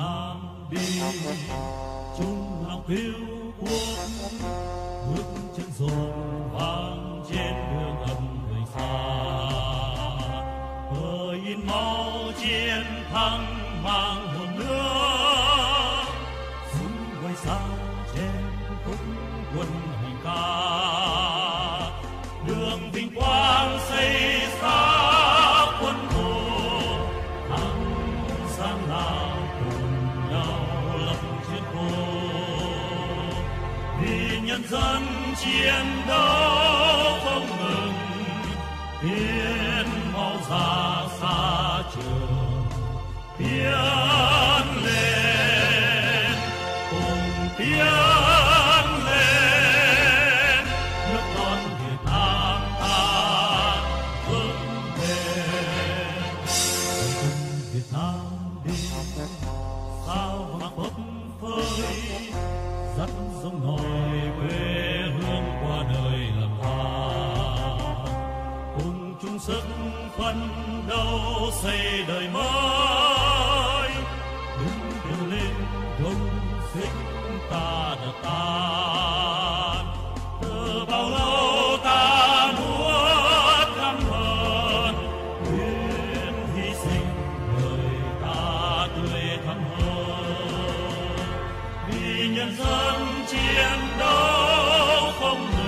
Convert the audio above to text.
Nam đi. Chung lòng yêu quốc, bước chân dồn vang trên đường âm người xa. Cờ in máu chiến thắng mang hồn nước dung quay sao trên khúc quân hành ca. nhân dân chiến đấu không ngừng tiến máu ra xa trường tiến lên, cùng tiến lên. Nước con Việt Nam ta vững bền. Quân Việt Nam đi, sao mà phấp phới dắt sông nổi. Sức phấn đấu xây đời mới. Đứng kêu lên gông xích ta đã tan. Từ bao lâu ta nuốt căm hờn, nguyện hy sinh đời ta tươi thắm hơn. Vì nhân dân chiến đấu không